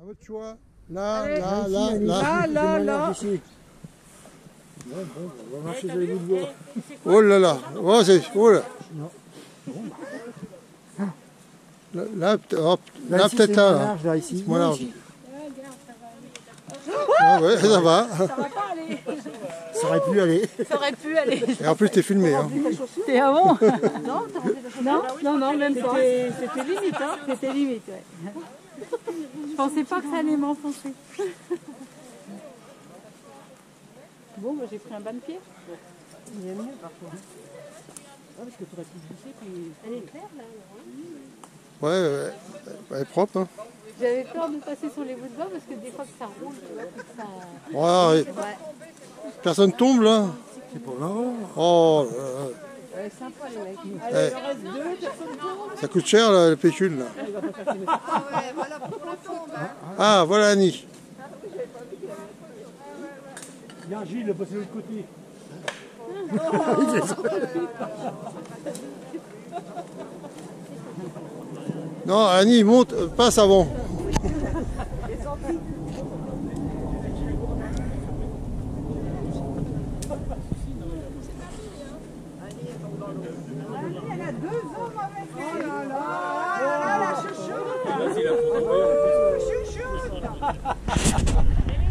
À votre choix. Là, Allez. là, Ici, là, là. Là, je là, là. ici. Bon, bon, on va marcher sur les bouts de bois. Oh là là. Oh, c'est. Oh là. Là, là, hop, là, peut-être là. large, là, ici. moins Non, large. ici. Ah ouais, ça va. Ça va pas aller. Ça aurait pu aller. Ça aurait pu aller. Et en plus, t'es filmé. Hein. T'es avant Non, non, non, non, même pas. C'était limite, hein C'était limite, ouais. Je pensais pas que ça allait m'enfoncer. Bon, bah, j'ai pris un bain de pied. Il y a mieux parfois. Ah, parce que tu aurais pu glisser, puis... Elle est claire, là. Ouais, ouais, elle est propre. Hein. J'avais peur de passer sur les bouts de bois parce que des fois que ça roule, tu vois, que ça... Et Ouais. Personne tombe là. C'est pas marrant. Oh, là là. Ouais, sympa les mecs. Allez, il en reste deux, personne tombe. ça coûte cher là, le pécule. Là. Ah, voilà Annie. Bien, Gilles, il a passé de l'autre côté. Non, Annie, monte, passe avant. Elle a deux hommes avec elle. Oh là là, la chouchoute. Chouchoute.